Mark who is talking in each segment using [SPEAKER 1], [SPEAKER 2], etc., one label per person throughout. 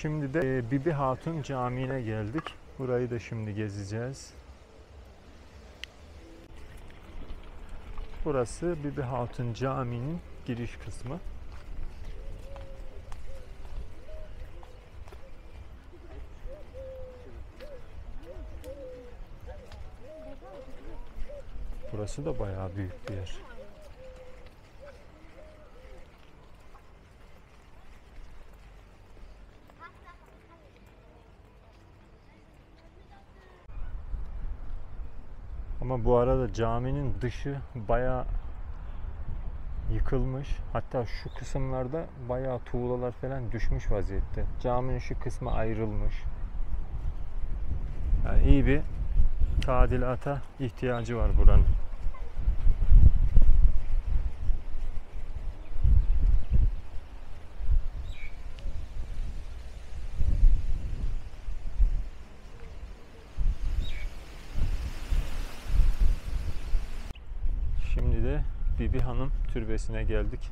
[SPEAKER 1] Şimdi de e, Bibi Hatun Camii'ne geldik. Burayı da şimdi gezeceğiz. Burası Bibi Hatun Camii'nin giriş kısmı. Burası da bayağı büyük bir yer. Bu arada caminin dışı bayağı yıkılmış. Hatta şu kısımlarda bayağı tuğlalar falan düşmüş vaziyette. Caminin şu kısmı ayrılmış. Yani iyi bir tadilata ihtiyacı var buranın. Şimdi de Bibi Hanım türbesine geldik.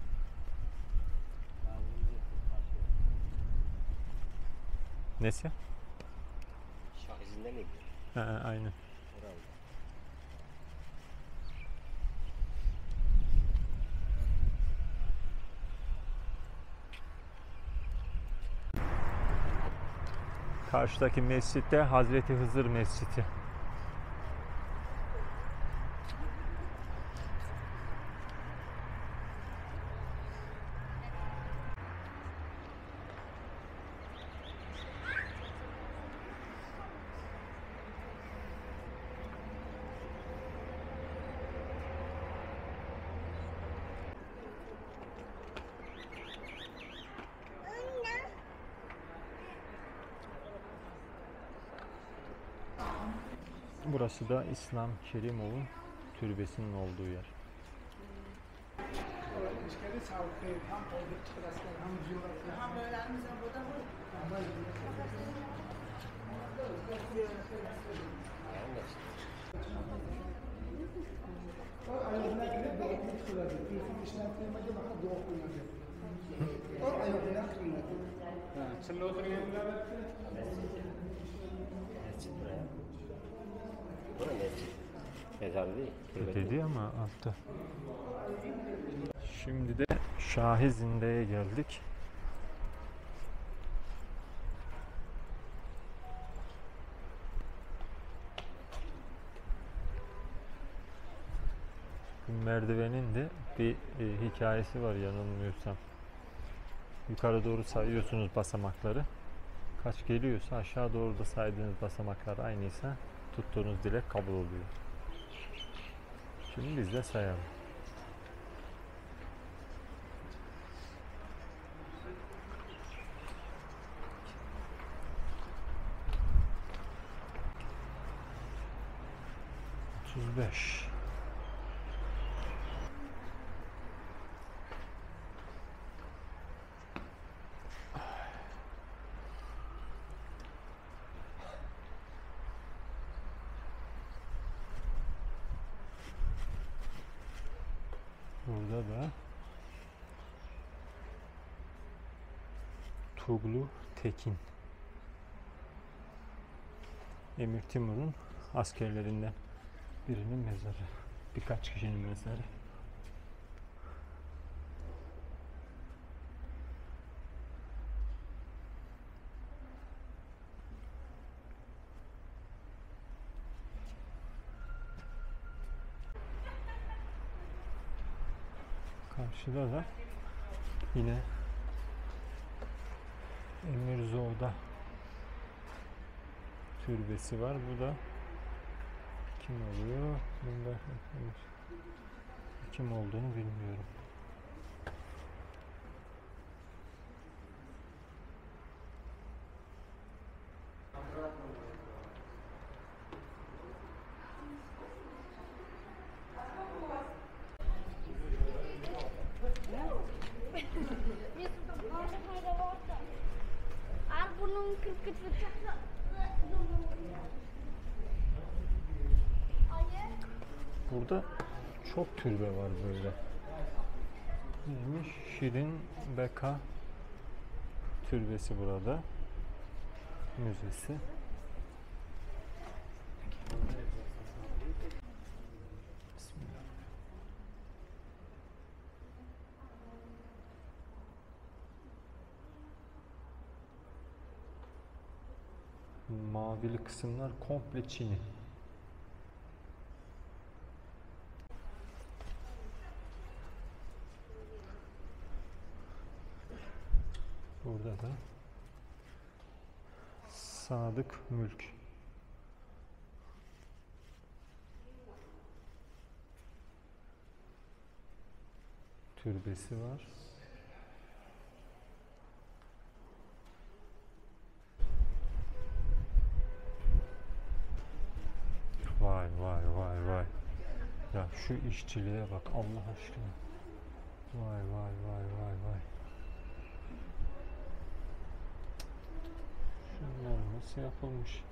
[SPEAKER 1] Nesi?
[SPEAKER 2] Şah izinde mi gidiyor?
[SPEAKER 1] Ha, aynen.
[SPEAKER 2] Herhalde.
[SPEAKER 1] Karşıdaki mescitte Hazreti Hızır Mescidi. Burası da İslam Kerimov'un türbesinin olduğu yer.
[SPEAKER 2] Bura. Mezar değil.
[SPEAKER 1] Dedi ama altta. Şimdi de Şahi Zinde'ye geldik. Bu merdivenin de bir e, hikayesi var yanılmıyorsam. Yukarı doğru sayıyorsunuz basamakları. Kaç geliyorsa aşağı doğru da saydığınız basamaklar aynıysa tuttuğunuz dilek kabul oluyor. Şimdi biz de sayalım. Otuz beş. Burada da Tuglu Tekin Emir Timur'un askerlerinden birinin mezarı. Birkaç kişinin mezarı. Karşıda da yine Emir Zoğda türbesi var. Bu da kim oluyor? Bunda kim olduğunu bilmiyorum. Burada çok türbe var böyle. Neymiş? Şirin Beka türbesi burada. Müzesi. Mavili kısımlar komple çini. Da Sadık Mülk. Türbesi var. Vay vay vay vay. Ya şu işçiliğe bak Allah aşkına. Vay vay vay vay vay. Şunlar nasıl yapılmış?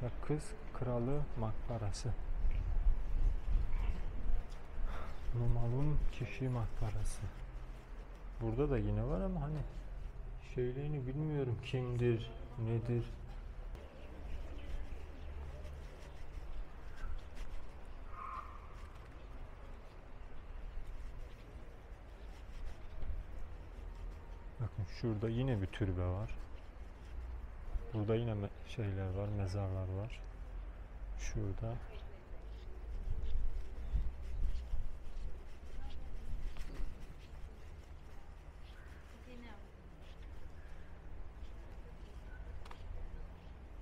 [SPEAKER 1] Sakız Kralı Makbarası. Numalun kişi makbarası. Burada da yine var ama hani şeylerini bilmiyorum kimdir, nedir. Bakın şurada yine bir türbe var. Burada yine şeyler var, mezarlar var. Şurada.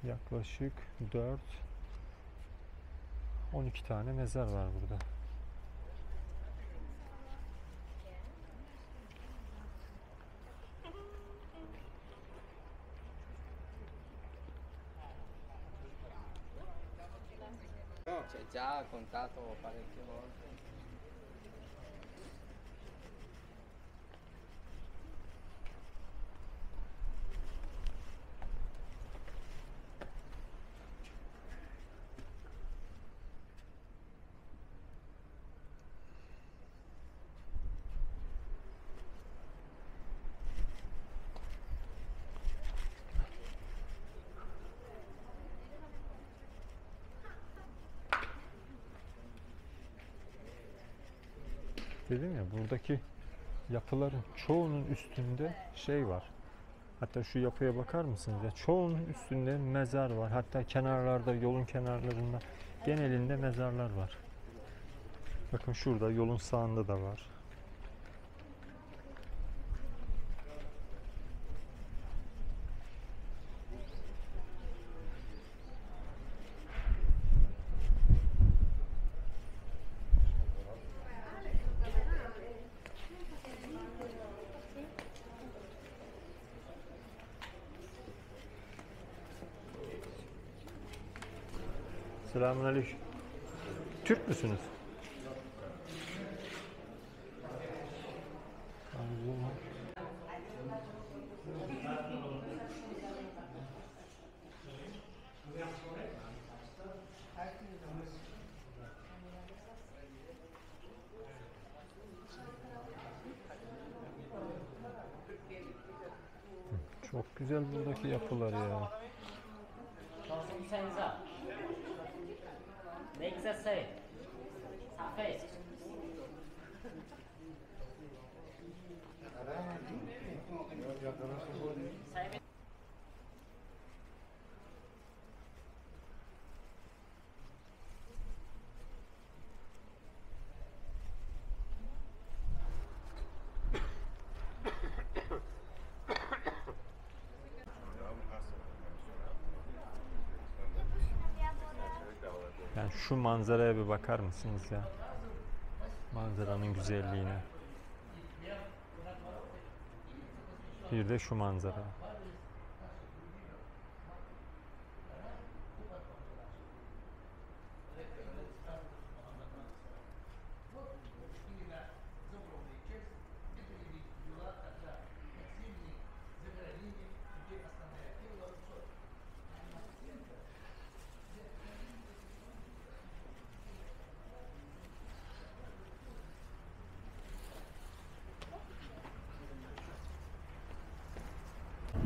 [SPEAKER 1] Yaklaşık 4 12 tane mezar var burada.
[SPEAKER 2] raccontato parecchie volte.
[SPEAKER 1] Dedim ya buradaki yapıların çoğunun üstünde şey var. Hatta şu yapıya bakar mısınız ya? Çoğunun üstünde mezar var. Hatta kenarlarda, yolun kenarlarında genelinde mezarlar var. Bakın şurada yolun sağında da var. Selamünaleyküm. Türk müsünüz? Çok güzel buradaki yapılar ya. Yani şu manzaraya bir bakar mısınız ya? Manzaranın güzelliğine. Bir de şu manzara.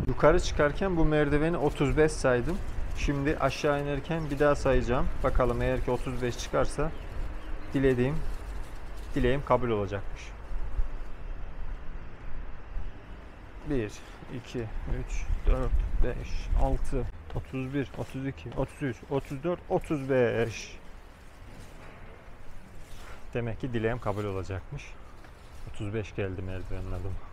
[SPEAKER 1] Yukarı çıkarken bu merdiveni 35 saydım. Şimdi aşağı inerken bir daha sayacağım. Bakalım eğer ki 35 çıkarsa dilediğim dileğim kabul olacakmış. 1, 2, 3, 4, 5, 6, 31, 32, 33, 34, 35. Demek ki dileğim kabul olacakmış. 35 geldi merdivenin adım.